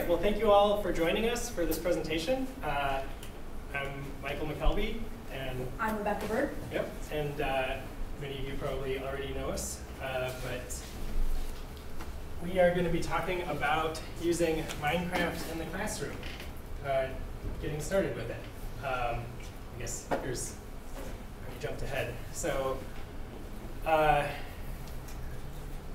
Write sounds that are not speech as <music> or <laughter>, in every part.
right, well, thank you all for joining us for this presentation. Uh, I'm Michael McKelvey, and I'm Rebecca Byrd. yep, and uh, many of you probably already know us, uh, but we are going to be talking about using Minecraft in the classroom, uh, getting started with it. Um, I guess here's I jumped ahead. So uh,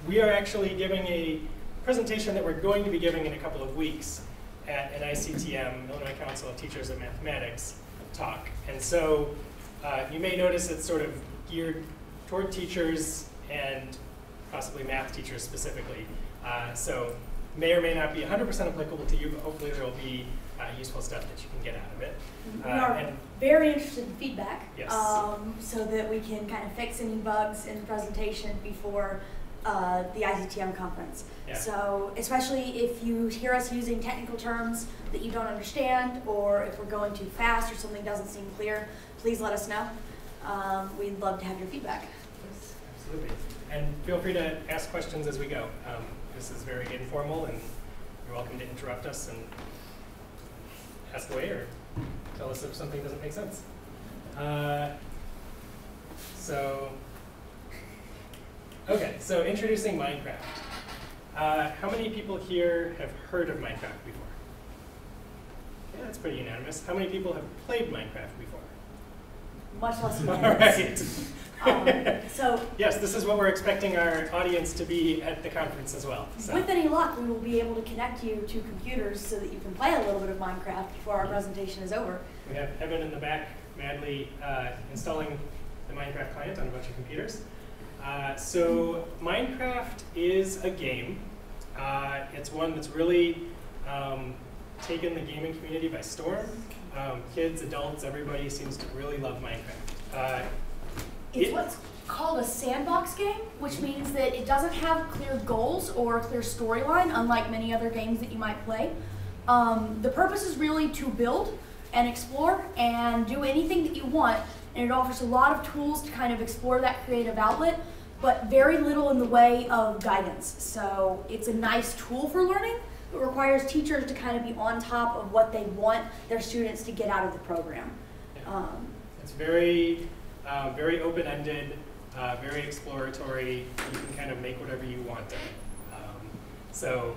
we are actually giving a presentation that we're going to be giving in a couple of weeks at an ICTM, Illinois Council of Teachers of Mathematics talk. And so uh, you may notice it's sort of geared toward teachers and possibly math teachers specifically. Uh, so may or may not be 100% applicable to you, but hopefully there will be uh, useful stuff that you can get out of it. We Uh, are and- very interested in feedback, Yes. um, so that we can kind of fix any bugs in the presentation before uh, the ICTM conference. Yeah. So, especially if you hear us using technical terms that you don't understand, or if we're going too fast or something doesn't seem clear, please let us know. Um, we'd love to have your feedback. Absolutely. And feel free to ask questions as we go. Um, this is very informal, and you're welcome to interrupt us and ask away or tell us if something doesn't make sense. Uh, so, okay, so introducing Minecraft. Uh, how many people here have heard of Minecraft before? Yeah, that's pretty unanimous. How many people have played Minecraft before? Much less <laughs> All minutes. right. Um, so, <laughs> Yes, this is what we're expecting our audience to be at the conference as well. So, with any luck, we will be able to connect you to computers so that you can play a little bit of Minecraft before our presentation is over. we have Evan in the back madly uh, installing the Minecraft client on a bunch of computers. Uh, so Minecraft is a game. Uh, it's one that's really um, taken the gaming community by storm. Um, kids, adults, everybody seems to really love Minecraft. Uh, It's It- what's called a sandbox game, which means that it doesn't have clear goals or a clear storyline, unlike many other games that you might play. Um, the purpose is really to build and explore and do anything that you want, and it offers a lot of tools to kind of explore that creative outlet, but very little in the way of guidance. So it's a nice tool for learning. It requires teachers to kind of be on top of what they want their students to get out of the program. Um, It's very, uh, very open-ended, uh, very exploratory. You can kind of make whatever you want. Um, so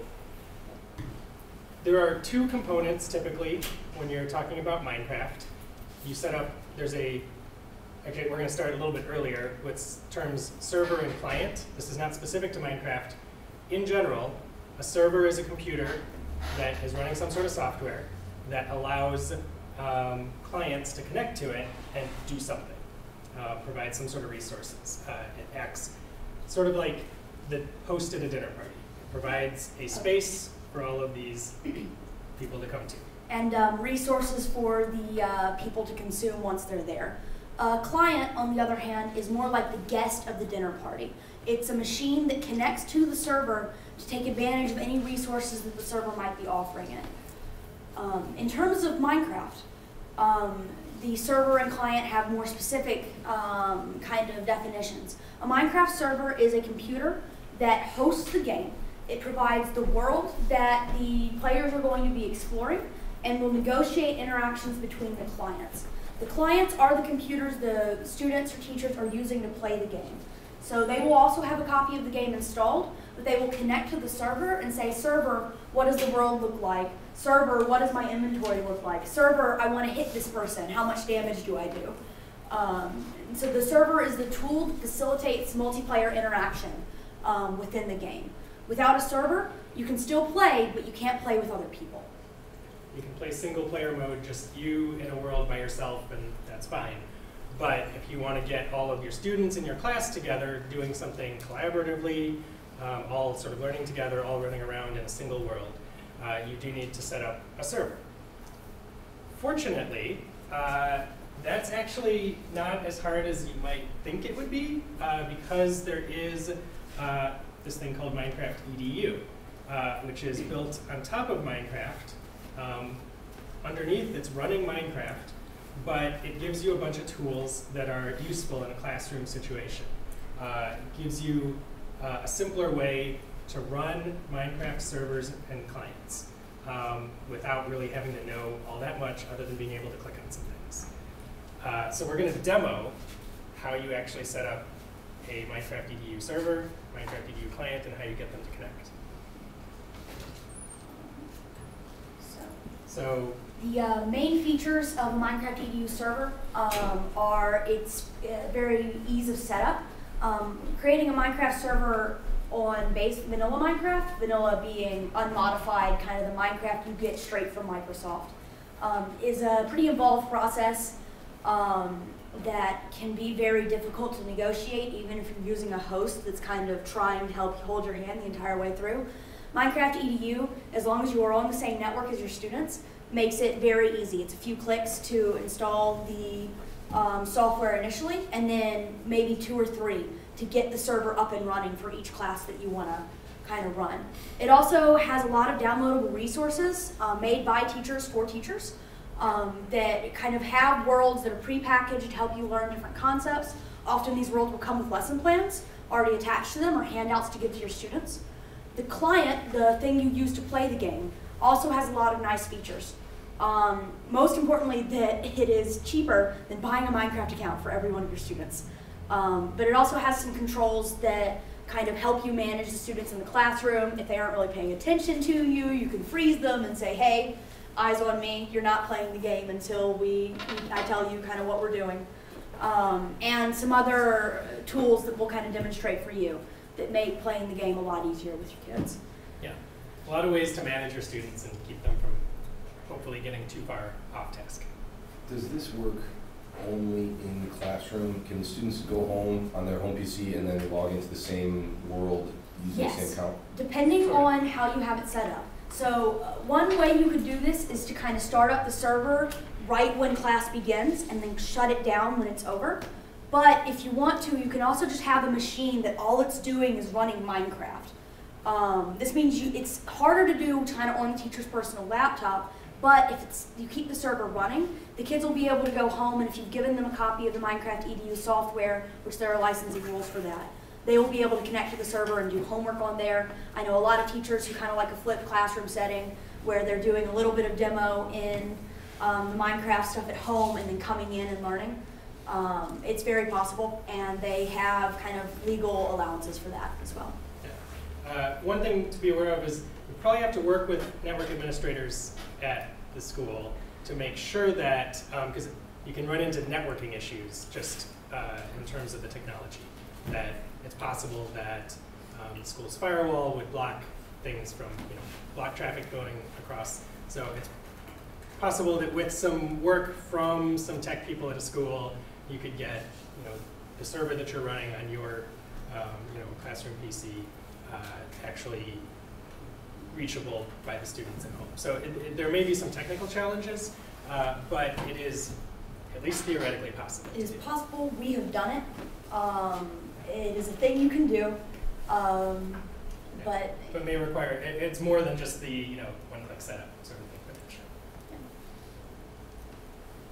there are two components typically when you're talking about Minecraft. You set up, there's a, actually we're going to start a little bit earlier with terms server and client. This is not specific to Minecraft. In general, a server is a computer that is running some sort of software that allows um, clients to connect to it and do something, uh, provide some sort of resources. Uh, it acts sort of like the host at a dinner party. It provides a space for all of these people to come to. and um, resources for the uh, people to consume once they're there. A client, on the other hand, is more like the guest of the dinner party. It's a machine that connects to the server to take advantage of any resources that the server might be offering it. Um, in terms of Minecraft, um, the server and client have more specific um, kind of definitions. A Minecraft server is a computer that hosts the game. It provides the world that the players are going to be exploring and will negotiate interactions between the clients. The clients are the computers the students or teachers are using to play the game. So they will also have a copy of the game installed, but they will connect to the server and say, server, what does the world look like? Server, what does my inventory look like? Server, I want to hit this person. How much damage do I do? Um, so the server is the tool that facilitates multiplayer interaction um, within the game. Without a server, you can still play, but you can't play with other people. You can play single player mode, just you in a world by yourself, and that's fine. But if you want to get all of your students in your class together doing something collaboratively, um, all sort of learning together, all running around in a single world, uh, you do need to set up a server. Fortunately, uh, that's actually not as hard as you might think it would be uh, because there is uh, this thing called Minecraft EDU, uh, which is built on top of Minecraft. Um, underneath, it's running Minecraft, but it gives you a bunch of tools that are useful in a classroom situation. Uh, it gives you uh, a simpler way to run Minecraft servers and clients. um, without really having to know all that much other than being able to click on some things. Uh, so we're going to demo how you actually set up a Minecraft EDU server, Minecraft EDU client, and how you get them to connect. So, The uh, main features of Minecraft EDU server um, are its uh, very ease of setup. Um, creating a Minecraft server on base vanilla Minecraft, vanilla being unmodified, kind of the Minecraft you get straight from Microsoft, um, is a pretty involved process um, that can be very difficult to negotiate, even if you're using a host that's kind of trying to help hold your hand the entire way through. Minecraft EDU, as long as you are on the same network as your students, makes it very easy. It's a few clicks to install the um, software initially, and then maybe two or three to get the server up and running for each class that you want to kind of run. It also has a lot of downloadable resources uh, made by teachers for teachers um, that kind of have worlds that are prepackaged to help you learn different concepts. Often these worlds will come with lesson plans already attached to them or handouts to give to your students. The client, the thing you use to play the game, also has a lot of nice features. Um, most importantly, that it is cheaper than buying a Minecraft account for every one of your students. Um, but it also has some controls that kind of help you manage the students in the classroom. If they aren't really paying attention to you, you can freeze them and say, hey, eyes on me, you're not playing the game until we, I tell you kind of what we're doing. Um, and some other tools that we'll kind of demonstrate for you that make playing the game a lot easier with your kids. yeah, a lot of ways to manage your students and keep them from hopefully getting too far off task. Does this work only in the classroom? Can students go home on their home PC and then log into the same world using the Yes. same account? Depending Sure. on how you have it set up. So uh, one way you could do this is to kind of start up the server right when class begins and then shut it down when it's over. But if you want to, you can also just have a machine that all it's doing is running Minecraft. Um, this means you, it's harder to do kind of on the teacher's personal laptop, but if it's, you keep the server running, the kids will be able to go home and if you've given them a copy of the Minecraft EDU software, which there are licensing rules for that, they will be able to connect to the server and do homework on there. I know a lot of teachers who kind of like a flipped classroom setting where they're doing a little bit of demo in um, the Minecraft stuff at home and then coming in and learning. Um, it's very possible, and they have kind of legal allowances for that as well. Yeah. Uh, one thing to be aware of is you probably have to work with network administrators at the school to make sure that, because you can run into networking issues just uh, in terms of the technology, that it's possible that um, the school's firewall would block things from, you know, block traffic going across. So it's possible that with some work from some tech people at a school, you could get, you know, the server that you're running on your, um, you know, classroom PC uh, actually reachable by the students at home. So it, it, there may be some technical challenges, uh, but it is at least theoretically possible. It is possible, we have done it. Um, it is a thing you can do, um, but But may require, it, it's more than just the, you know, one-click setup sort of thing, potentially.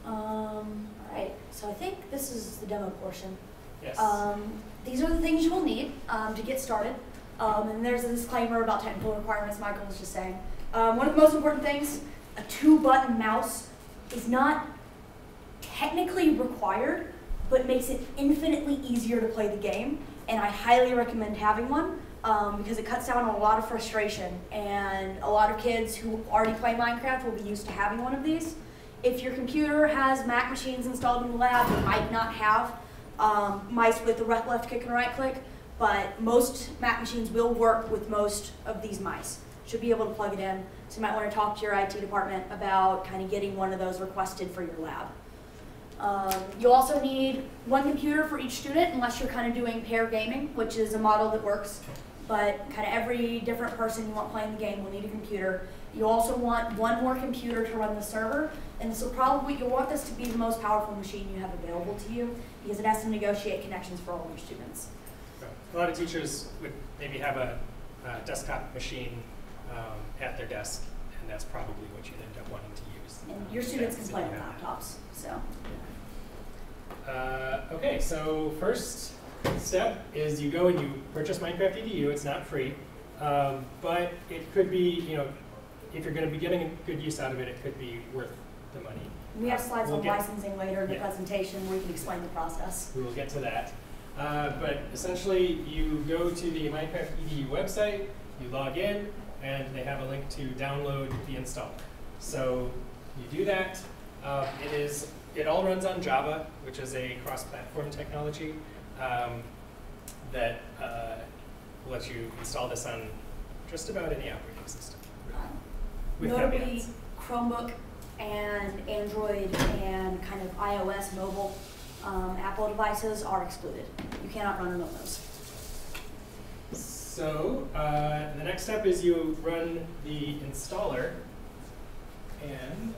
Um, alright, so I think this is the demo portion. Yes. Um, these are the things you will need, um, to get started. Um, and there's a disclaimer about technical requirements Michael was just saying. Um, one of the most important things, a two-button mouse is not technically required, but makes it infinitely easier to play the game. And I highly recommend having one um, because it cuts down on a lot of frustration. And a lot of kids who already play Minecraft will be used to having one of these. If your computer has Mac machines installed in the lab, you might not have um, mice with the left click and right click, but most Mac machines will work with most of these mice. Should be able to plug it in. So you might want to talk to your IT department about kind of getting one of those requested for your lab. Um, you'll also need one computer for each student unless you're kind of doing pair gaming, which is a model that works. But kind of every different person you want playing the game will need a computer. You also want one more computer to run the server, and this will probably, you'll want this to be the most powerful machine you have available to you because it has to negotiate connections for all of your students. A lot of teachers would maybe have a, a desktop machine um, at their desk, and that's probably what you'd end up wanting to use. And your students can play on laptops, so. Uh, okay, so first step is you go and you purchase Minecraft EDU. It's not free, um, but it could be, you know, if you're gonna be getting a good use out of it, it could be worth the money. We have slides We'll on get- licensing later in the Yeah. presentation where we can explain the process. We will get to that. Uh, but essentially, you go to the Minecraft EDU website, you log in, and they have a link to download the installer. So you do that. Um, it is it all runs on Java, which is a cross-platform technology um, that uh, lets you install this on just about any operating system. With Notably, caveats. Chromebook and Android and kind of iOS mobile um, Apple devices are excluded. You cannot run it on those. So uh, the next step is you run the installer, and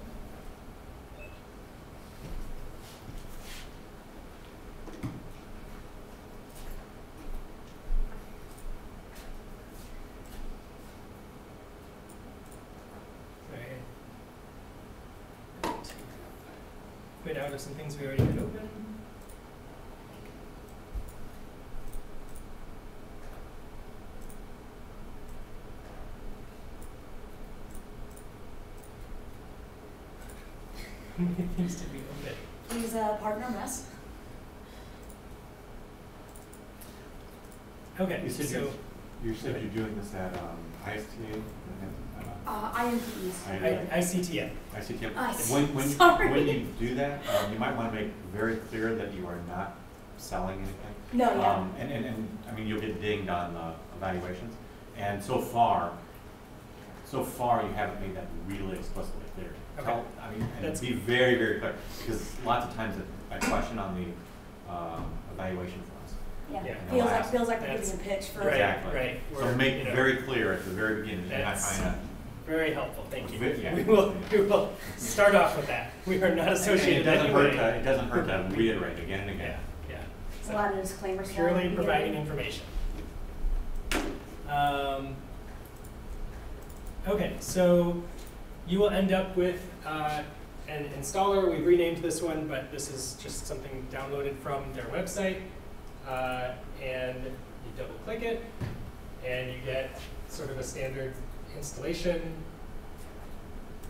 Sorry. Quit out some things we already had open. It needs to be open. Please uh, pardon our mess. Okay, You said so, you, you said you're doing this at, um, ISTA, uh, Uh, IMPs. I, ICTM. ICTM. I When, when, sorry. when you do that, um, you might wanna make very clear that you are not selling anything. No, yeah. Um, and, and, and, I mean, you'll get dinged on the evaluations, and so far, so far, you haven't made that really explicitly clear. Okay. Tell, I mean, and That's- be very, very clear, because lots of times a, a question on the, um, evaluation forms. Yeah, Yeah. feels like, That's- feels like we're that's- giving a pitch for. Right, Exactly. right. So We're, make it know, very clear at the very beginning, you're That's- trying to. Very helpful, thank you. Yeah. We will, we will start off with that. We are not associated It doesn't hurt anyway. to, it doesn't hurt to reiterate again and Yeah, again. yeah. A lot of disclaimers. Purely now. providing information. Um, okay, so you will end up with uh, an installer. We've renamed this one, but this is just something downloaded from their website. Uh, and you double click it, and you get sort of a standard installation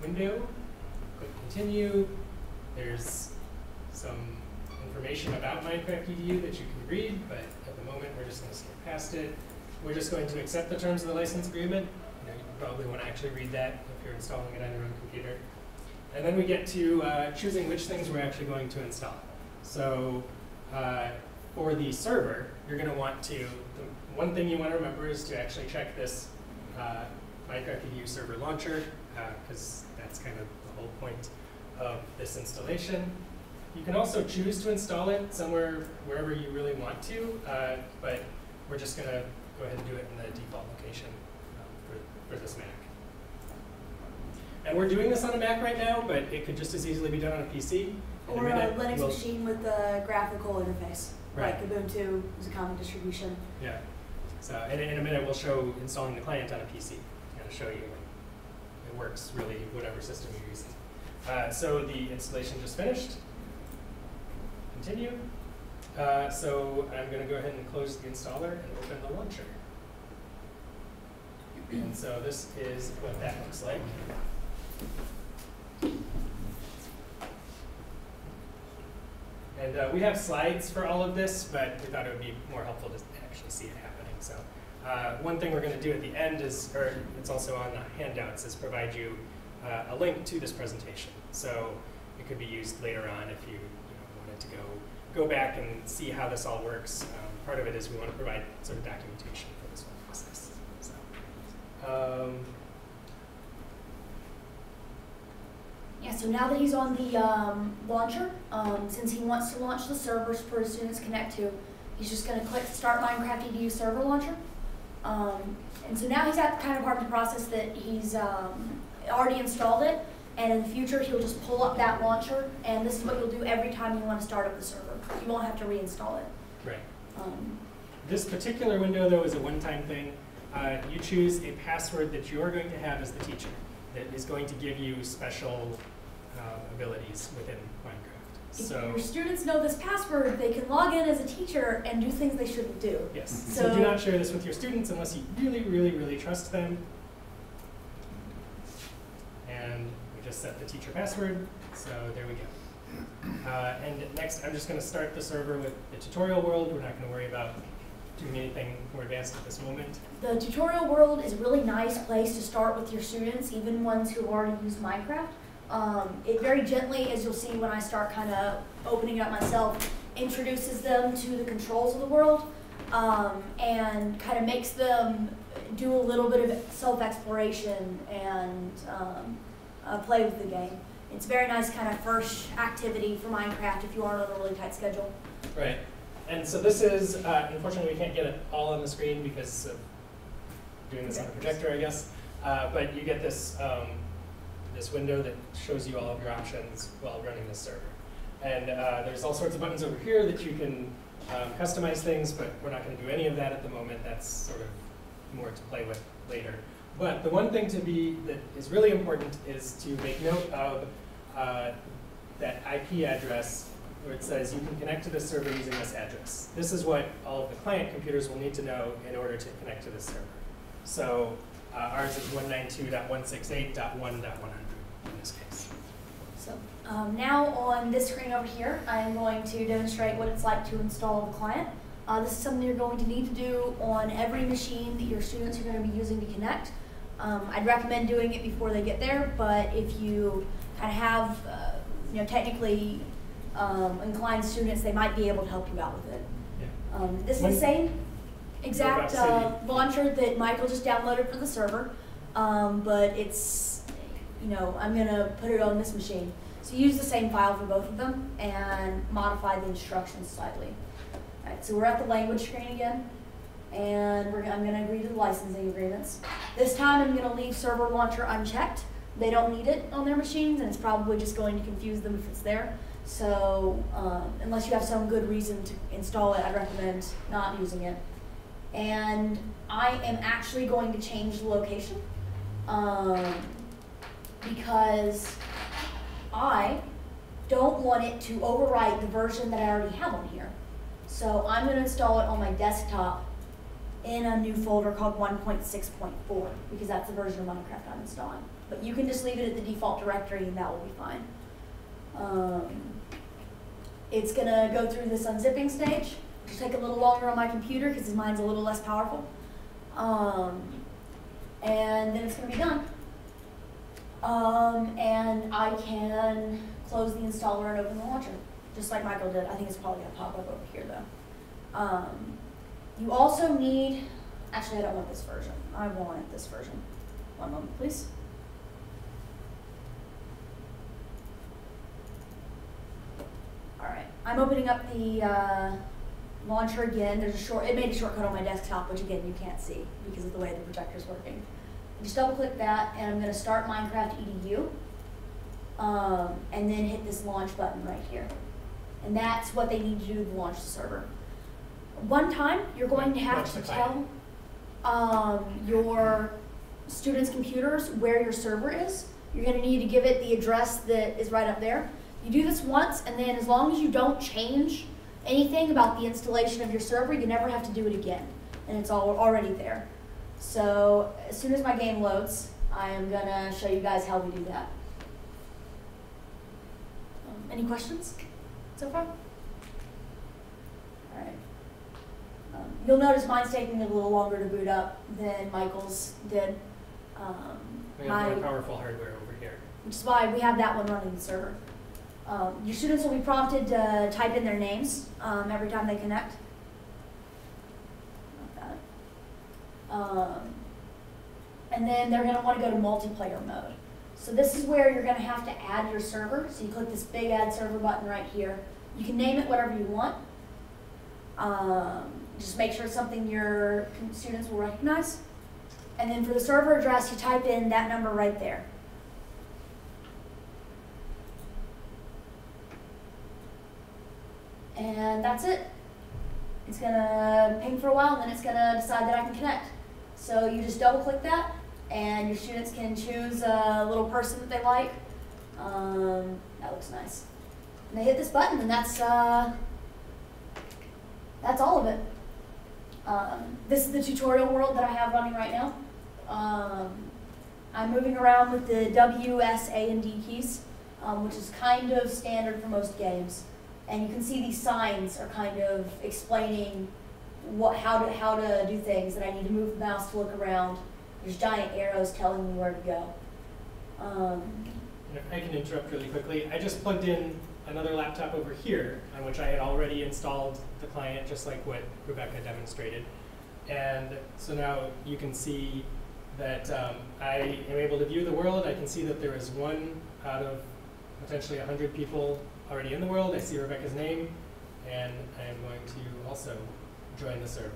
window. Click continue. There's some information about Minecraft EDU that you can read, but at the moment, we're just gonna skip past it. We're just going to accept the terms of the license agreement. You know, you probably wanna actually read that if you're installing it on your own computer. And then we get to uh, choosing which things we're actually going to install. So uh, for the server, you're gonna want to, the one thing you wanna remember is to actually check this uh, Minecraft EDU server launcher, because that's kind of the whole point of this installation. You can also choose to install it somewhere, wherever you really want to, uh, but we're just gonna go ahead and do it in the default location um, for, for this Mac. And we're doing this on a Mac right now, but it could just as easily be done on a PC. In a Or a Linux we'll- machine with a graphical interface, like Right. Ubuntu is a common distribution. Yeah. So in, in a minute, we'll show installing the client on a PC and show you it works really whatever system you're using. Uh, so the installation just finished. Continue. Uh, so I'm going to go ahead and close the installer and open the launcher. And so this is what that looks like. And uh, we have slides for all of this, but we thought it would be more helpful to actually see it happening. So uh, one thing we're going to do at the end is, or it's also on the handouts, is provide you uh, a link to this presentation. So it could be used later on if you, you know, wanted to go go back and see how this all works. Um, part of it is we want to provide sort of documentation for this whole process. So, um, Yeah, so now that he's on the um, launcher, um, since he wants to launch the servers for his students connect to, he's just gonna click Start Minecraft EDU Server Launcher. Um, and so now he's at the kind of part of the process that he's um, already installed it, and in the future he'll just pull up that launcher, and this is what you'll do every time you want to start up the server. You won't have to reinstall it. right. Um, This particular window, though, is a one-time thing. Uh, you choose a password that you're going to have as the teacher that is going to give you special uh, abilities within Minecraft. So if So, your students know this password, they can log in as a teacher and do things they shouldn't do. yes. So, So- do not share this with your students unless you really, really, really trust them. And we just set the teacher password. So there we go. Uh, and next, I'm just going to start the server with the tutorial world. We're not going to worry about doing anything more advanced at this moment. The tutorial world is a really nice place to start with your students, even ones who already use Minecraft. Um, it very gently, as you'll see when I start kind of opening it up myself, introduces them to the controls of the world um, and kind of makes them do a little bit of self-exploration and um, uh, play with the game. It's a very nice kind of first activity for Minecraft if you aren't on a really tight schedule. Right. And so this is, uh, unfortunately, we can't get it all on the screen because of doing this on a projector, I guess. Uh, but you get this, um, this window that shows you all of your options while running this server. And uh, there's all sorts of buttons over here that you can um, customize things, but we're not going to do any of that at the moment. That's sort of more to play with later. But the one thing to be that is really important is to make note of uh, that IP address where it says you can connect to this server using this address. This is what all of the client computers will need to know in order to connect to this server. So uh, ours is 192.168.1.100 in this case. So um, now on this screen over here, I am going to demonstrate what it's like to install the client. Uh, this is something you're going to need to do on every machine that your students are going to be using to connect. Um, I'd recommend doing it before they get there, but if you kind of have, uh, you know, technically um, inclined students, they might be able to help you out with it. Yeah. Um, this is the same exact uh, launcher that Michael just downloaded for the server, um, but it's, you know, I'm gonna put it on this machine. So use the same file for both of them and modify the instructions slightly. Alright, so we're at the language screen again, and we're, I'm gonna agree to the licensing agreements. This time I'm gonna leave server launcher unchecked. They don't need it on their machines, and it's probably just going to confuse them if it's there. So, um, unless you have some good reason to install it, I'd recommend not using it. And I am actually going to change the location, um, because I don't want it to overwrite the version that I already have on here. So I'm gonna install it on my desktop in a new folder called 1.6.4, because that's the version of Minecraft I'm installing. But you can just leave it at the default directory and that will be fine. Um, it's gonna go through this unzipping stage. It'll take a little longer on my computer because mine's a little less powerful. Um, and then it's gonna be done. Um, and I can close the installer and open the launcher, just like Michael did. I think it's probably gonna pop up over here though. Um, you also need, actually I don't want this version. I want this version. One moment, please. All right, I'm opening up the uh, launcher again. There's a short, it made a shortcut on my desktop, which again, you can't see because of the way the projector's working. Just double click that and I'm gonna start Minecraft EDU. Um, and then hit this launch button right here. And that's what they need to do to launch the server. One time, you're going to have to tell um, your students' computers where your server is. You're gonna need to give it the address that is right up there. You do this once, and then as long as you don't change anything about the installation of your server, you never have to do it again. And it's all already there. So as soon as my game loads, I am gonna show you guys how we do that. Um, any questions so far? All right. Um, you'll notice mine's taking a little longer to boot up than Michael's did. Um, We have more powerful hardware over here. which is why we have that one running the server. Um, your students will be prompted to type in their names um, every time they connect. Um, and then they're going to want to go to multiplayer mode. So this is where you're going to have to add your server. So you click this big add server button right here. You can name it whatever you want. Um, just make sure it's something your students will recognize. And then for the server address, you type in that number right there. And that's it. It's gonna ping for a while and then it's gonna decide that I can connect. So you just double click that and your students can choose a little person that they like. Um, that looks nice. And they hit this button and that's, uh, that's all of it. Um, this is the tutorial world that I have running right now. Um, I'm moving around with the W, S, A, and D keys, um, which is kind of standard for most games. And you can see these signs are kind of explaining what, how to, how to do things, that I need to move the mouse to look around. There's giant arrows telling me where to go. Um, If I can interrupt really quickly, I just plugged in another laptop over here on which I had already installed the client, just like what Rebecca demonstrated. And so now you can see that um, I am able to view the world. I can see that there is one out of potentially 100 people already in the world. I see Rebecca's name, and I am going to also join the server.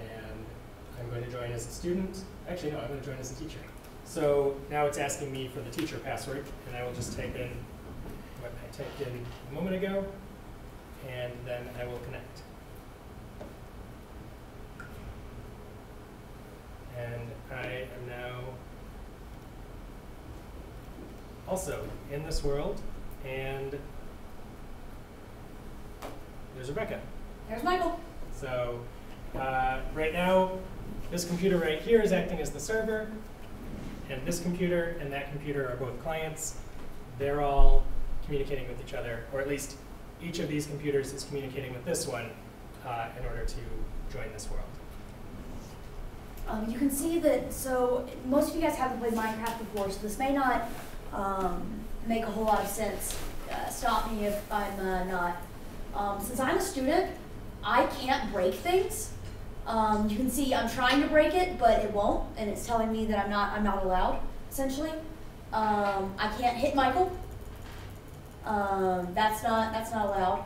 And I'm going to join as a student. Actually, no, I'm going to join as a teacher. So now it's asking me for the teacher password, and I will just type in what I typed in a moment ago, and then I will connect. And I am now also in this world, and there's Rebecca. there's Michael. So uh, right now, this computer right here is acting as the server, and this computer and that computer are both clients. They're all communicating with each other, or at least each of these computers is communicating with this one uh, in order to join this world. Um, you can see that, so most of you guys haven't played Minecraft before, so this may not um, make a whole lot of sense. Uh, stop me if I'm uh, not. Um, since I'm a student, I can't break things. Um, you can see I'm trying to break it, but it won't, and it's telling me that I'm not I'm not allowed. Essentially, um, I can't hit Michael. Um, that's not that's not allowed.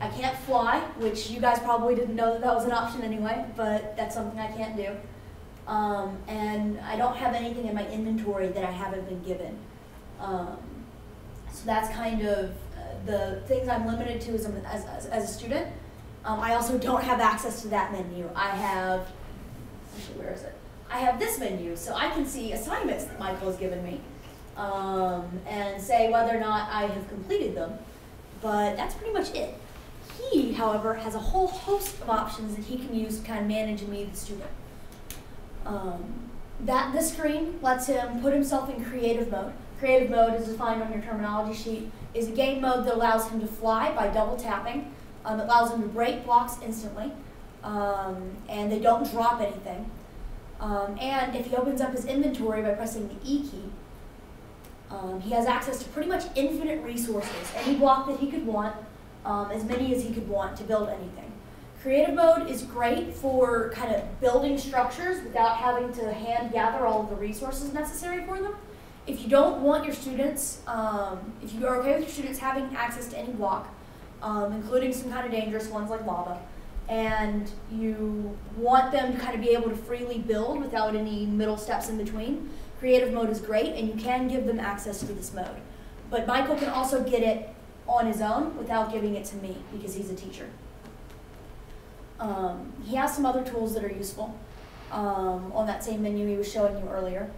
I can't fly, which you guys probably didn't know that that was an option anyway, but that's something I can't do. Um, and I don't have anything in my inventory that I haven't been given. Um, so that's kind of the things I'm limited to as a, as, as, a student. Um, I also don't have access to that menu. I have, actually, where is it? I have this menu, so I can see assignments that Michael has given me um, and say whether or not I have completed them. But that's pretty much it. He, however, has a whole host of options that he can use to kind of manage me, the student. Um, that this screen lets him put himself in creative mode. Creative mode is defined on your terminology sheet. Is a game mode that allows him to fly by double tapping. Um, it allows him to break blocks instantly, um, and they don't drop anything. Um, and if he opens up his inventory by pressing the E key, um, he has access to pretty much infinite resources. Any block that he could want, um, as many as he could want to build anything. Creative mode is great for kind of building structures without having to hand gather all of the resources necessary for them. If you don't want your students, um, if you are okay with your students having access to any block, um, including some kind of dangerous ones like lava, and you want them to kind of be able to freely build without any middle steps in between, creative mode is great and you can give them access to this mode. But Michael can also get it on his own without giving it to me because he's a teacher. Um, he has some other tools that are useful um, on that same menu he was showing you earlier.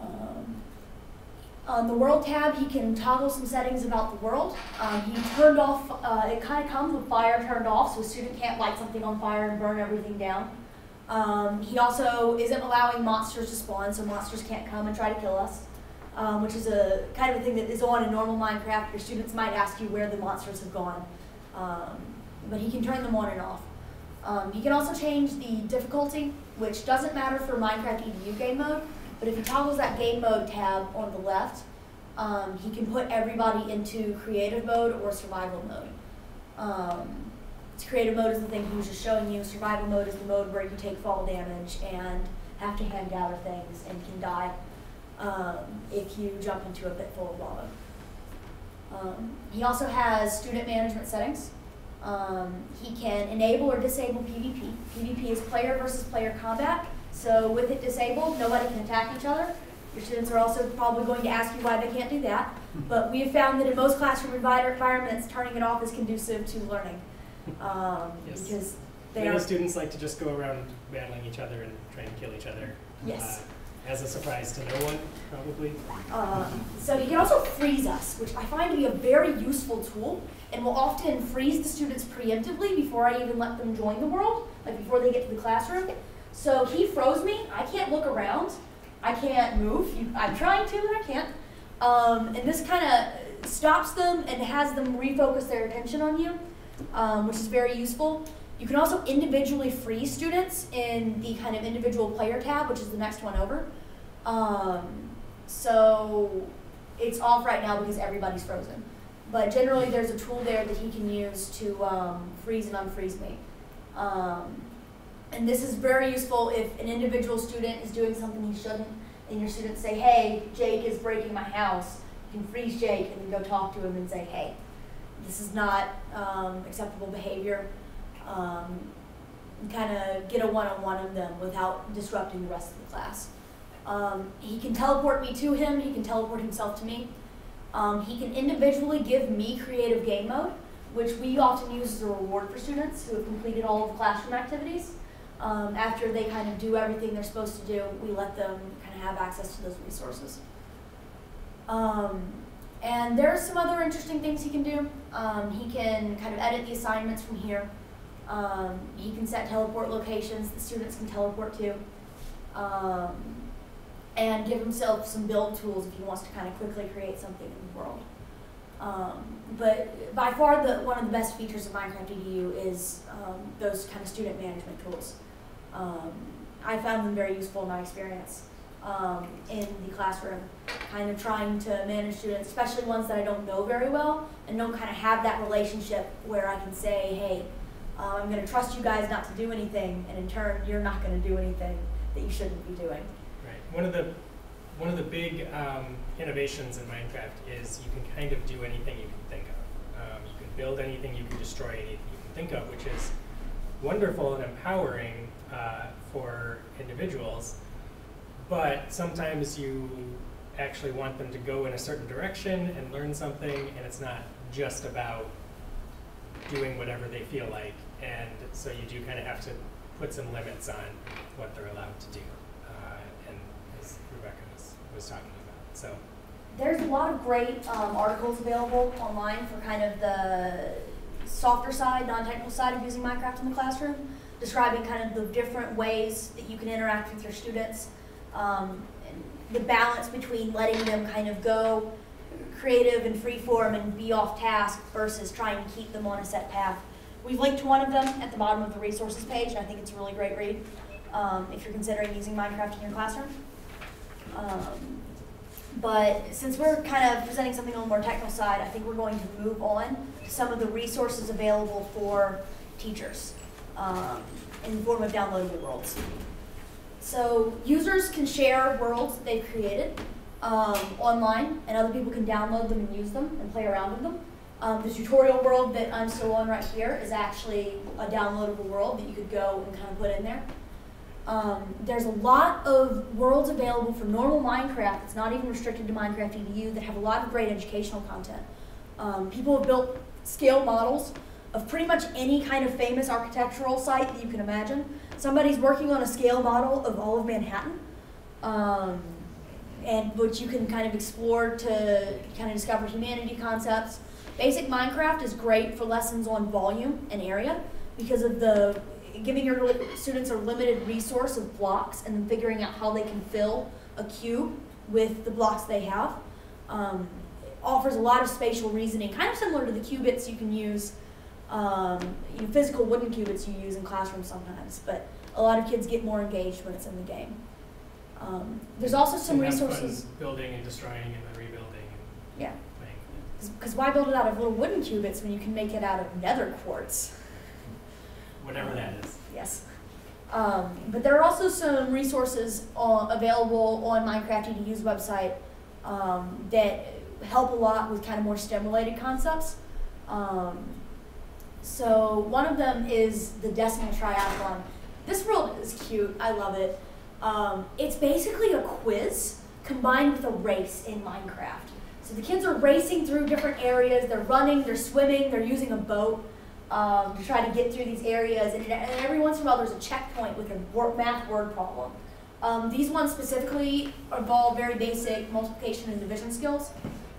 Um, on the world tab, he can toggle some settings about the world. Um, he turned off, uh, it kind of comes with fire turned off, so a student can't light something on fire and burn everything down. Um, he also isn't allowing monsters to spawn, so monsters can't come and try to kill us, um, which is a kind of a thing that is on in normal Minecraft. Your students might ask you where the monsters have gone, um, but he can turn them on and off. Um, he can also change the difficulty, which doesn't matter for Minecraft EDU game mode, but if he toggles that game mode tab on the left, um, he can put everybody into creative mode or survival mode. Um, creative mode is the thing he was just showing you. Survival mode is the mode where you take fall damage and have to hand gather things and can die um, if you jump into a pit full of lava. Um, he also has student management settings. Um, he can enable or disable PvP. PvP is player versus player combat. So with it disabled, nobody can attack each other. Your students are also probably going to ask you why they can't do that. But we have found that in most classroom environments, turning it off is conducive to learning. Um, Yes. Because they Many students like to just go around battling each other and trying to kill each other. yes. uh, as a surprise to no one, probably. Um, so he can also freeze us, which I find to be a very useful tool, and will often freeze the students preemptively before I even let them join the world, like before they get to the classroom. So he froze me. I can't look around. I can't move. I'm trying to, and I can't. Um, and this kind of stops them and has them refocus their attention on you, um, which is very useful. You can also individually freeze students in the kind of individual player tab, which is the next one over. Um, so it's off right now because everybody's frozen. But generally, there's a tool there that he can use to um, freeze and unfreeze me. Um, and this is very useful if an individual student is doing something he shouldn't, and your students say, hey, Jake is breaking my house. You can freeze Jake and then go talk to him and say, hey, this is not um, acceptable behavior. Um, kind of get a one-on-one of them without disrupting the rest of the class. Um, he can teleport me to him. He can teleport himself to me. Um, he can individually give me creative game mode, which we often use as a reward for students who have completed all of the classroom activities. Um, after they kind of do everything they're supposed to do, we let them kind of have access to those resources. Um, and there are some other interesting things he can do. Um, he can kind of edit the assignments from here. Um, he can set teleport locations that students can teleport to. Um, and give himself some build tools if he wants to kind of quickly create something in the world. Um, but by far, the, one of the best features of Minecraft EDU is um, those kind of student management tools. Um, I found them very useful in my experience um, in the classroom, kind of trying to manage students, especially ones that I don't know very well, and don't kind of have that relationship where I can say, hey, uh, I'm going to trust you guys not to do anything, and in turn, you're not going to do anything that you shouldn't be doing. Right. One of the one of the big um, innovations in Minecraft is you can kind of do anything you can think of. Um, you can build anything, you can destroy anything you can think of, which is wonderful and empowering uh, for individuals. But sometimes you actually want them to go in a certain direction and learn something, and it's not just about doing whatever they feel like. And so you do kind of have to put some limits on what they're allowed to do. Uh, and as Rebecca was, was talking about. So There's a lot of great um, articles available online for kind of the softer side, non-technical side of using Minecraft in the classroom, describing kind of the different ways that you can interact with your students, um, the balance between letting them kind of go creative and freeform and be off task versus trying to keep them on a set path. We've linked to one of them at the bottom of the resources page, and I think it's a really great read um, if you're considering using Minecraft in your classroom. Um, but since we're kind of presenting something on the more technical side, I think we're going to move on to some of the resources available for teachers um, in the form of downloadable worlds. So users can share worlds that they've created um, online, and other people can download them and use them and play around with them. Um, the tutorial world that I'm still on right here is actually a downloadable world that you could go and kind of put in there. Um, there's a lot of worlds available for normal Minecraft. It's not even restricted to Minecraft EDU that have a lot of great educational content. Um, people have built scale models of pretty much any kind of famous architectural site that you can imagine. Somebody's working on a scale model of all of Manhattan, um, and which you can kind of explore to kind of discover humanity concepts. Basic Minecraft is great for lessons on volume and area because of the giving your students a limited resource of blocks and then figuring out how they can fill a cube with the blocks they have. Um, offers a lot of spatial reasoning, kind of similar to the qubits you can use, um, you know, physical wooden qubits you use in classrooms sometimes, but a lot of kids get more engaged when it's in the game. Um, there's also some you have fun resources. building and destroying and then rebuilding and Yeah. Because why build it out of little wooden qubits when you can make it out of nether quartz? Whatever that is. Yes. Um, but there are also some resources on, available on Minecraft EDU's website um, that help a lot with kind of more STEM-related concepts. Um, so one of them is the decimal triathlon. This world is cute. I love it. Um, it's basically a quiz combined with a race in Minecraft. So the kids are racing through different areas. They're running, they're swimming, they're using a boat um, to try to get through these areas. And, and every once in a while, there's a checkpoint with a math word problem. Um, these ones specifically involve very basic multiplication and division skills.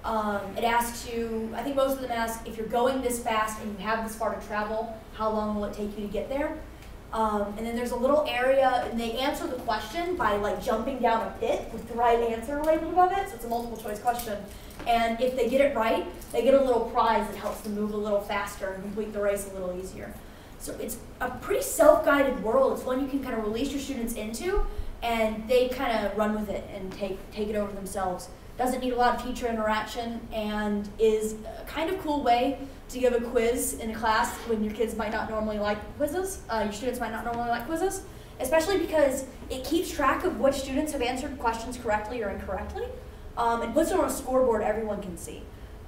Um, it asks you, I think most of them ask, if you're going this fast and you have this far to travel, how long will it take you to get there? Um, and then there's a little area, and they answer the question by like jumping down a pit with the right answer labeled above it. So it's a multiple choice question. And if they get it right, they get a little prize that helps them move a little faster and complete the race a little easier. So it's a pretty self-guided world. It's one you can kind of release your students into, and they kind of run with it and take take it over themselves. Doesn't need a lot of teacher interaction, and is a kind of cool way to give a quiz in a class when your kids might not normally like quizzes. Uh, your students might not normally like quizzes, especially because it keeps track of what students have answered questions correctly or incorrectly, um, and puts it on a scoreboard everyone can see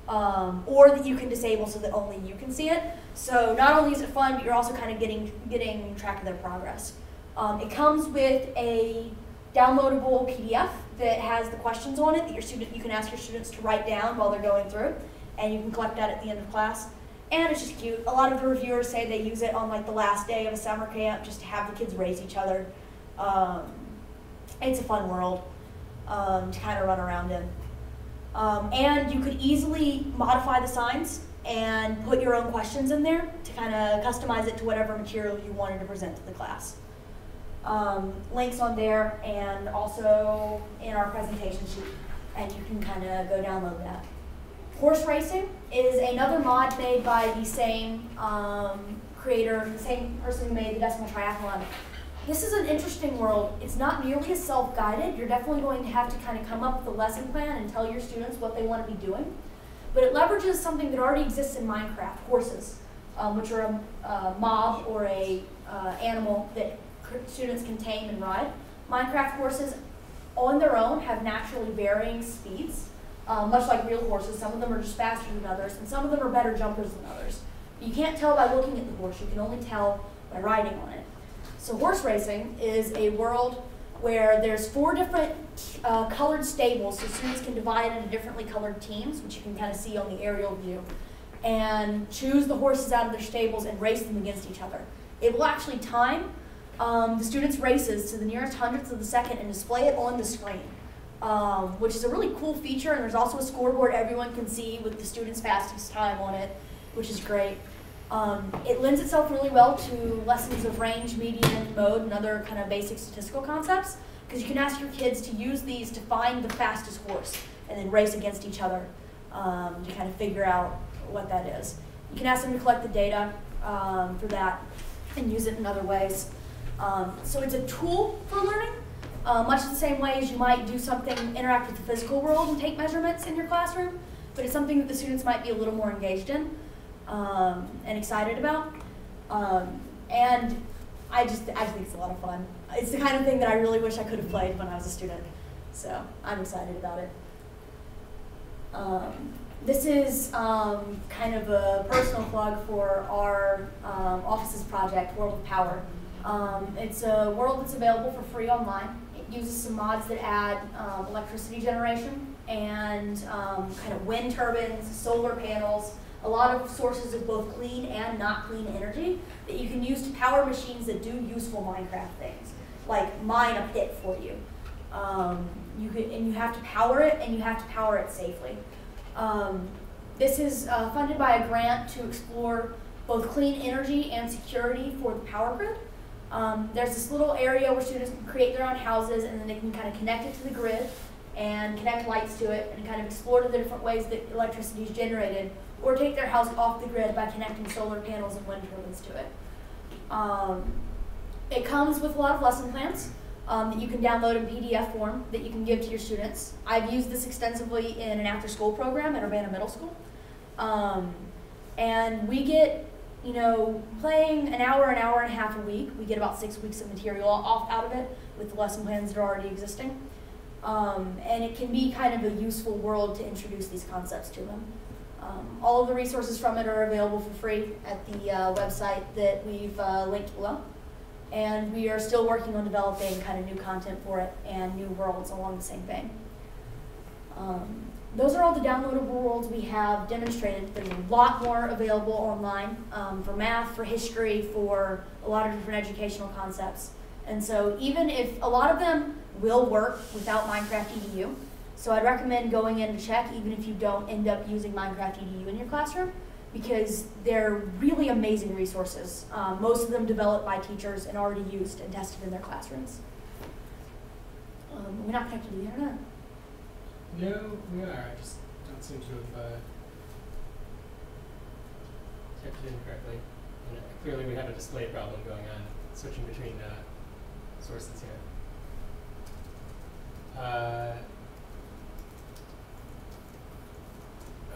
um, or that you can disable so that only you can see it. So not only is it fun, but you're also kind of getting getting track of their progress. Um, it comes with a downloadable PDF that has the questions on it that your student you can ask your students to write down while they're going through, and you can collect that at the end of class. And it's just cute. A lot of the reviewers say they use it on like the last day of a summer camp just to have the kids race each other. Um, it's a fun world um, to kind of run around in. Um, and you could easily modify the signs and put your own questions in there to kind of customize it to whatever material you wanted to present to the class. Um, links on there and also in our presentation sheet, and you can kind of go download that. Horse racing is another mod made by the same um, creator, the same person who made the Decimal Triathlon. This is an interesting world. It's not nearly as self-guided. You're definitely going to have to kind of come up with a lesson plan and tell your students what they want to be doing. But it leverages something that already exists in Minecraft, horses, um, which are a, mob or a uh, animal that students can tame and ride. Minecraft horses on their own have naturally varying speeds, um, much like real horses. Some of them are just faster than others, and some of them are better jumpers than others. You can't tell by looking at the horse. You can only tell by riding on it. So horse racing is a world where there's four different uh, colored stables, so students can divide into differently colored teams, which you can kind of see on the aerial view, and choose the horses out of their stables and race them against each other. It will actually time um, the students' races to the nearest hundredths of the second and display it on the screen, um, which is a really cool feature, and there's also a scoreboard everyone can see with the students' fastest time on it, which is great. Um, it lends itself really well to lessons of range, median, mode, and other kind of basic statistical concepts because you can ask your kids to use these to find the fastest horse and then race against each other um, to kind of figure out what that is. You can ask them to collect the data um, for that and use it in other ways. Um, so it's a tool for learning, uh, much the same way as you might do something, interact with the physical world and take measurements in your classroom, but it's something that the students might be a little more engaged in um, and excited about. Um, and I just, I just think it's a lot of fun. It's the kind of thing that I really wish I could have played when I was a student. So I'm excited about it. Um, this is um, kind of a personal plug for our um, office's project, World of Power. Um, it's a world that's available for free online. It uses some mods that add um, electricity generation and um, kind of wind turbines, solar panels, a lot of sources of both clean and not clean energy that you can use to power machines that do useful Minecraft things, like mine a pit for you. Um, you could, and you have to power it, and you have to power it safely. Um, this is uh, funded by a grant to explore both clean energy and security for the power grid. Um, there's this little area where students can create their own houses, and then they can kind of connect it to the grid and connect lights to it, and kind of explore the different ways that electricity is generated or take their house off the grid by connecting solar panels and wind turbines to it. Um, it comes with a lot of lesson plans um, that you can download in PDF form that you can give to your students. I've used this extensively in an after-school program at Urbana Middle School. Um, and we get, you know, playing an hour, an hour and a half a week. We get about six weeks of material off out of it with the lesson plans that are already existing. Um, and it can be kind of a useful world to introduce these concepts to them. Um, all of the resources from it are available for free at the uh, website that we've uh, linked below. And we are still working on developing kind of new content for it and new worlds along the same vein. Um, those are all the downloadable worlds we have demonstrated. There's a lot more available online um, for math, for history, for a lot of different educational concepts. And so even if a lot of them will work without Minecraft EDU, so I'd recommend going in to check even if you don't end up using Minecraft EDU in your classroom, because they're really amazing resources. Um, most of them developed by teachers and already used and tested in their classrooms. Um, we're not connected to the internet. No, we are. I just don't seem to have uh, kept it in correctly. And uh, clearly, we have a display problem going on, switching between uh, sources here. Uh,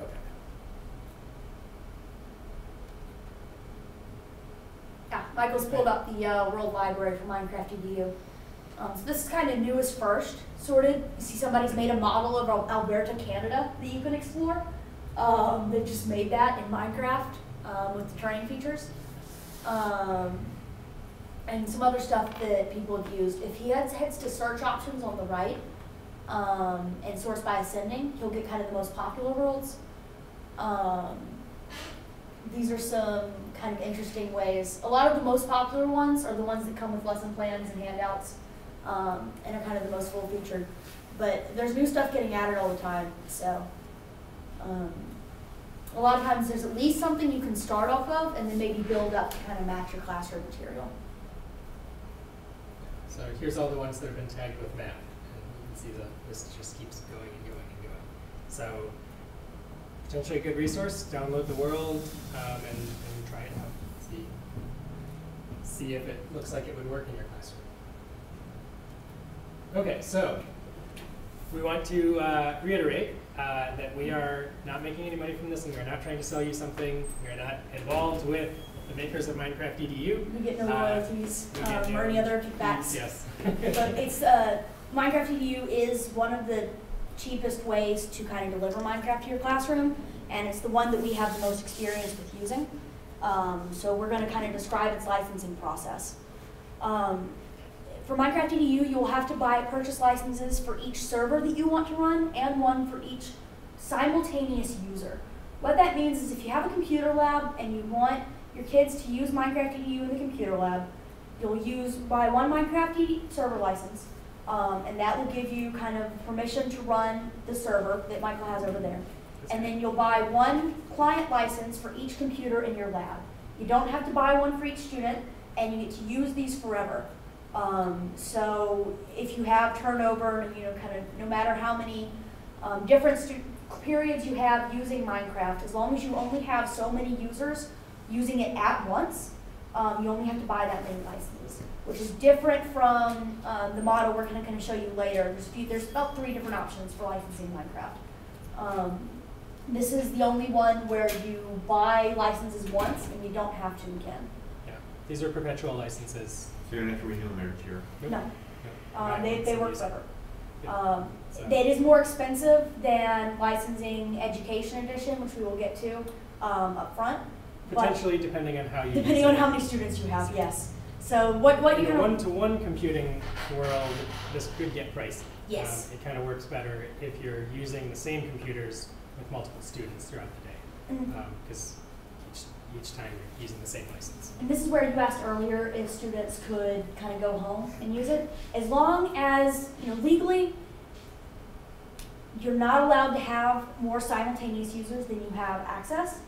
okay. Yeah, Michael's pulled up the uh, World Library for Minecraft EDU. Um, so this is kind of newest first, sorted. You see somebody's made a model of Alberta, Canada that you can explore. Um, they just made that in Minecraft um, with the terrain features. Um, and some other stuff that people have used. If he heads, heads to search options on the right um, and source by ascending, he'll get kind of the most popular worlds. Um, these are some kind of interesting ways. A lot of the most popular ones are the ones that come with lesson plans and handouts, um, and are kind of the most full featured. But there's new stuff getting added all the time, so um, a lot of times there's at least something you can start off of, and then maybe build up to kind of match your classroom material. So here's all the ones that have been tagged with map, and you can see the list just keeps going and going and going. So potentially a good resource. Download the world um, and, and try it out. See see if it looks like it would work in your classroom. Okay, so we want to uh, reiterate uh, that we are not making any money from this, and we are not trying to sell you something. We are not involved with the makers of Minecraft EDU. We get no Uh, royalties um, or any other kickbacks. Yes. but <laughs> it's uh, Minecraft EDU is one of the cheapest ways to kind of deliver Minecraft to your classroom, and it's the one that we have the most experience with using. Um, so we're going to kind of describe its licensing process. Um, for Minecraft EDU, you'll have to buy purchase licenses for each server that you want to run and one for each simultaneous user. What that means is if you have a computer lab and you want your kids to use Minecraft EDU in the computer lab, you'll use buy one Minecraft EDU server license, um, and that will give you kind of permission to run the server that Michael has over there. And then you'll buy one client license for each computer in your lab. You don't have to buy one for each student, and you get to use these forever. Um, so if you have turnover, you know, kind of no matter how many um, different periods you have using Minecraft, as long as you only have so many users using it at once, um, you only have to buy that many licenses, which is different from um, the model we're going to kind of show you later. There's, few, there's about three different options for licensing Minecraft. Um, this is the only one where you buy licenses once and you don't have to again. Yeah, these are perpetual licenses. So you don't have to renew them every year. No, Nope. um, they, they work use it. forever. Yeah. Um, So- it is more expensive than licensing Education Edition, which we will get to um, up front, but Potentially, depending on how you. depending use on it. how many students you have, yes. So what, what you In a kind of one-to-one computing world, this could get pricey. Yes. Um, it kind of works better if you're using the same computers with multiple students throughout the day, and, because each, each time you're using the same license. And this is where you asked earlier if students could kind of go home and use it. As long as, you know, legally, you're not allowed to have more simultaneous users than you have access.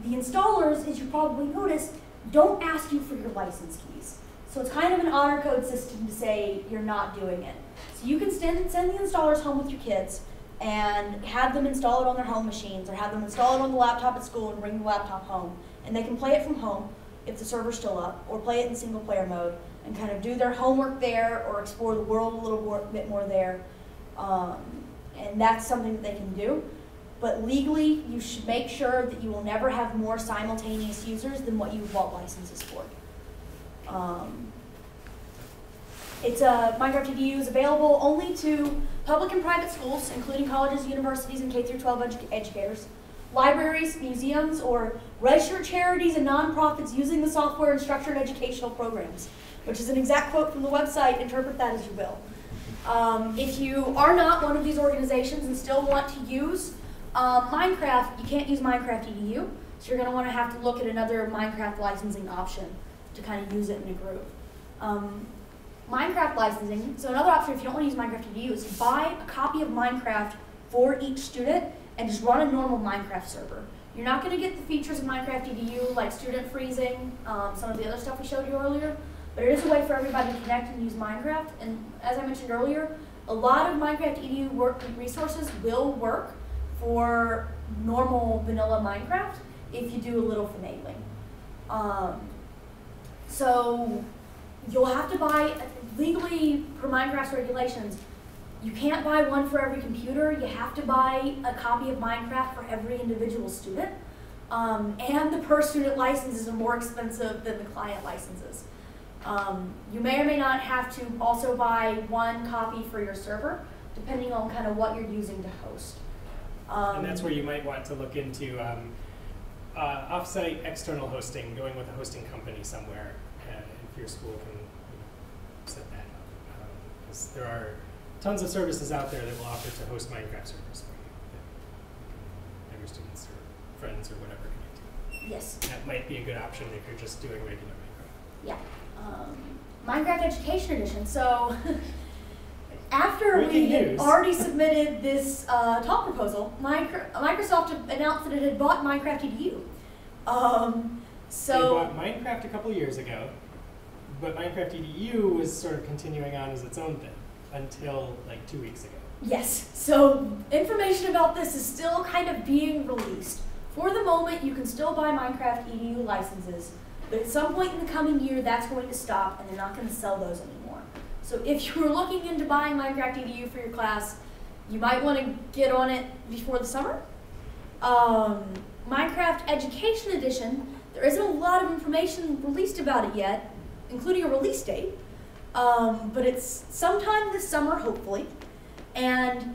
The installers, as you probably noticed, don't ask you for your license keys. So it's kind of an honor code system to say you're not doing it. So you can send, send the installers home with your kids and have them install it on their home machines or have them install it on the laptop at school and bring the laptop home. And they can play it from home if the server's still up or play it in single player mode and kind of do their homework there or explore the world a little more, bit more there. Um, and that's something that they can do. But legally, you should make sure that you will never have more simultaneous users than what you've bought licenses for. Um, it's a Minecraft EDU is available only to public and private schools, including colleges, universities, and K through 12 edu- educators, libraries, museums, or registered charities and nonprofits using the software in structured educational programs, which is an exact quote from the website. Interpret that as you will. Um, if you are not one of these organizations and still want to use um, Minecraft, you can't use Minecraft EDU, so you're going to want to have to look at another Minecraft licensing option to kind of use it in a group. Um, Minecraft licensing, so another option if you don't want to use Minecraft EDU is buy a copy of Minecraft for each student and just run a normal Minecraft server. You're not going to get the features of Minecraft EDU like student freezing, um, some of the other stuff we showed you earlier, but it is a way for everybody to connect and use Minecraft. And as I mentioned earlier, a lot of Minecraft EDU work resources will work for normal vanilla Minecraft if you do a little finagling. Um, so you'll have to buy legally per Minecraft's regulations. You can't buy one for every computer. You have to buy a copy of Minecraft for every individual student. Um, and the per student licenses are more expensive than the client licenses. Um, you may or may not have to also buy one copy for your server, depending on kind of what you're using to host. Um, And that's where you might want to look into um, uh, off-site external hosting, going with a hosting company somewhere, uh, if your school can you know, set that up. Because there are tons of services out there that will offer to host Minecraft servers for you that your students or friends or whatever can yes. do. That might be a good option if you're just doing regular Minecraft. Yeah. Um, Minecraft Education Edition. So <laughs> after Breaking we had already <laughs> submitted this uh, talk proposal, Micro- Microsoft announced that it had bought Minecraft EDU. Um, they so bought Minecraft a couple years ago, but Minecraft EDU was sort of continuing on as its own thing until like two weeks ago. yes, so information about this is still kind of being released. For the moment, you can still buy Minecraft EDU licenses, but at some point in the coming year, that's going to stop, and they're not going to sell those anymore. So if <laughs> you're looking into buying Minecraft EDU for your class, you might want to get on it before the summer. Um, Minecraft Education Edition, there isn't a lot of information released about it yet, including a release date. Um, but it's sometime this summer, hopefully. And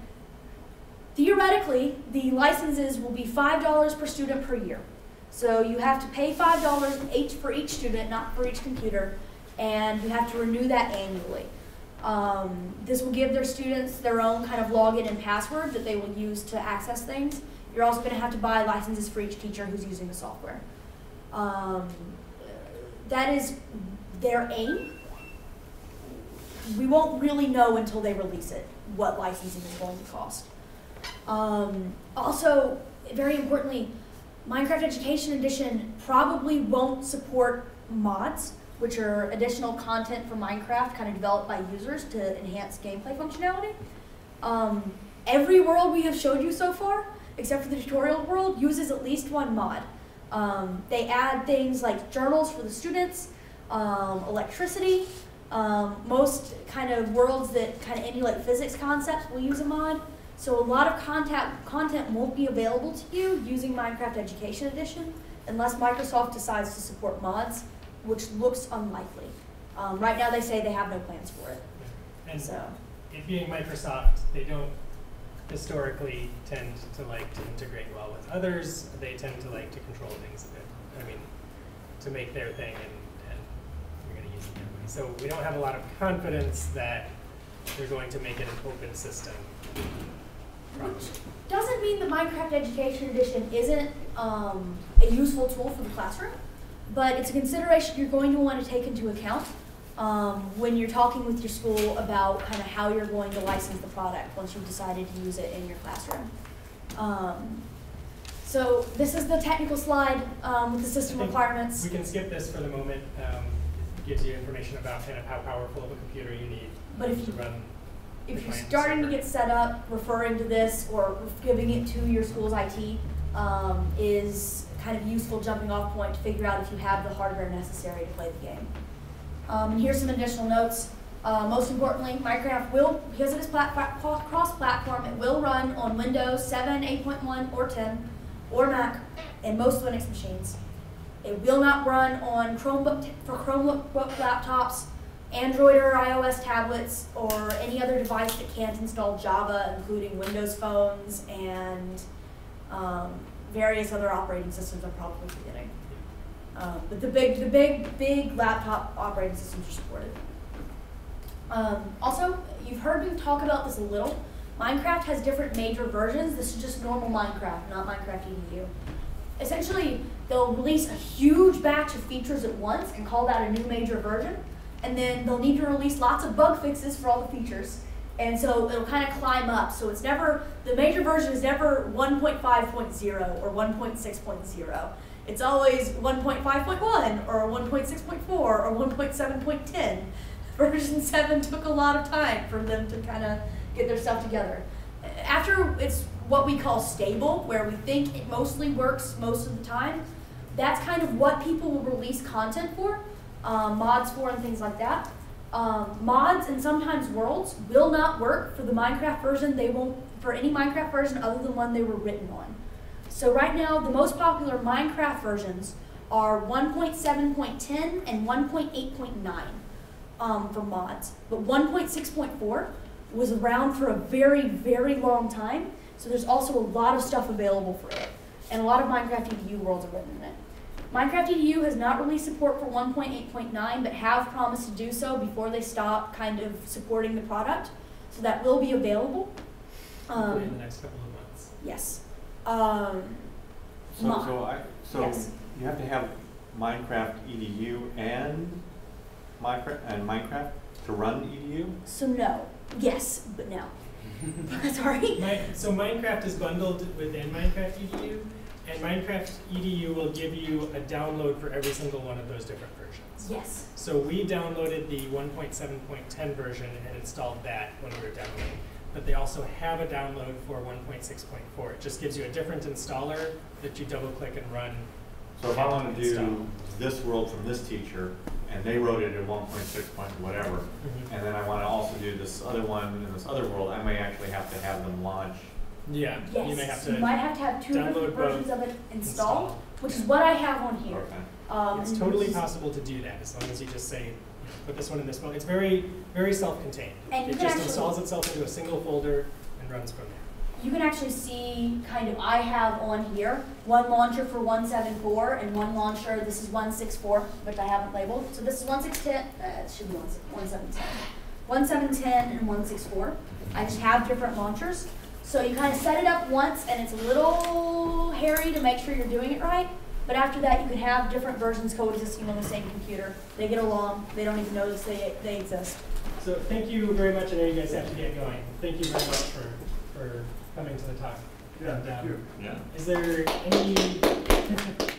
theoretically, the licenses will be $5 per student per year. So you have to pay $5 each for each student, not for each computer, and you have to renew that annually. Um, this will give their students their own kind of login and password that they will use to access things. You're also going to have to buy licenses for each teacher who's using the software. Um, that is their aim. We won't really know until they release it what licensing is going to cost. Um, also, very importantly, Minecraft Education Edition probably won't support mods, which are additional content for Minecraft kind of developed by users to enhance gameplay functionality. Um, every world we have showed you so far, except for the tutorial world, uses at least one mod. Um, they add things like journals for the students, um, electricity. Um, most kind of worlds that kind of emulate physics concepts will use a mod. So a lot of content, content won't be available to you using Minecraft Education Edition unless Microsoft decides to support mods, which looks unlikely. Um, right now they say they have no plans for it. And So it being Microsoft, they don't historically tend to like to integrate well with others. They tend to like to control things a bit. I mean, to make their thing and, and going to use it. So we don't have a lot of confidence that they're going to make it an open system. Which doesn't mean the Minecraft Education Edition isn't um, a useful tool for the classroom, but it's a consideration you're going to want to take into account um, when you're talking with your school about kind of how you're going to license the product once you've decided to use it in your classroom. Um, so this is the technical slide um, with the system requirements. We can skip this for the moment. Gives you information about kind of how powerful of a computer you need But if to you run. if you're starting to get set up, referring to this or giving it to your school's IT um, is kind of useful jumping off point to figure out if you have the hardware necessary to play the game. Um, and here's some additional notes. Uh, most importantly, Minecraft will, because it is plat- plat- cross-platform, it will run on Windows 7, 8.1, or 10, or Mac, and most Linux machines. It will not run on Chromebook for Chromebook laptops, Android or iOS tablets, or any other device that can't install Java, including Windows phones and um, various other operating systems I'm probably forgetting. Um, but the big, the big, big laptop operating systems are supported. Um, also, you've heard me talk about this a little. Minecraft has different major versions. This is just normal Minecraft, not Minecraft EDU. Essentially, they'll release a huge batch of features at once and call that a new major version. And then they'll need to release lots of bug fixes for all the features. And so it'll kind of climb up. So it's never, the major version is never 1.5.0 or 1.6.0. It's always 1.5.1 or 1.6.4 or 1.7.10. <laughs> Version 7 took a lot of time for them to kind of get their stuff together. After it's what we call stable, where we think it mostly works most of the time, that's kind of what people will release content for, um, mods for, and things like that. Um, mods and sometimes worlds will not work for the Minecraft version. They won't for any Minecraft version other than one they were written on. So right now, the most popular Minecraft versions are 1.7.10 and 1.8.9 um, for mods. But 1.6.4 was around for a very, very long time. So there's also a lot of stuff available for it. And a lot of Minecraft EDU worlds are written in it. Minecraft EDU has not released support for 1.8.9, but have promised to do so before they stop kind of supporting the product. So that will be available. Hopefully in Um, the next couple of months. yes. Um, So, Mon- so I, so Yes. you have to have Minecraft EDU and Minecraft, and Minecraft to run EDU? so no. Yes, but no. <laughs> Sorry. Mi- so Minecraft is bundled within Minecraft EDU, and Minecraft EDU will give you a download for every single one of those different versions. Yes. So we downloaded the 1.7.10 version and installed that when we were downloading. But they also have a download for 1.6.4. It just gives you a different installer that you double click and run. So if I wanna Install. do this world from this teacher, and they wrote it in one point six point whatever, Mhm. and then I wanna also do this other one in this other world, I may actually have to have them launch. Yeah, Yes. you may have to. you might have to have two different versions of it installed, install. which is what I have on here. Okay. Um, It's totally possible to do that as long as you just say, put this one in this folder. It's very, very self-contained. It just actually- installs itself into a single folder and runs from there. You can actually see kind of, I have on here, one launcher for 174 and one launcher, this is 164, which I haven't labeled. So this is 1610, uh, it should be 1710. 1710 and 164. I just have different launchers. So you kind of set it up once and it's a little hairy to make sure you're doing it right. But after that, you can have different versions coexisting on the same computer. They get along, they don't even notice they, they exist. So thank you very much. I know you guys have to get going. Thank you very much for, for coming to the talk. Yeah, And, thank um, you. Yeah. Is there any <laughs>